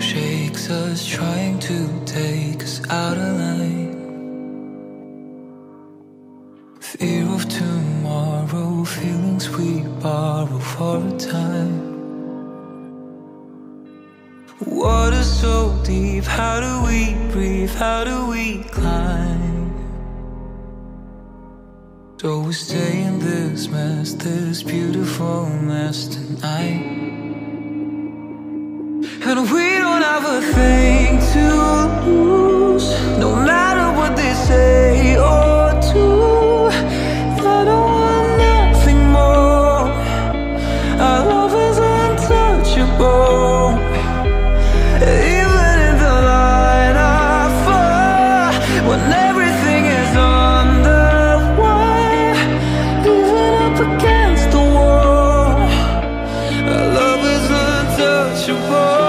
shakes us, trying to take us out of line. Fear of tomorrow, feelings we borrow for a time. Water so deep, how do we breathe? How do we climb? So we stay in this mess, this beautiful mess tonight. And we don't have a thing to lose. No matter what they say or do I don't want nothing more. Our love is untouchable. Even in the line I fall When everything is on the wire Even up against the wall Our love is untouchable.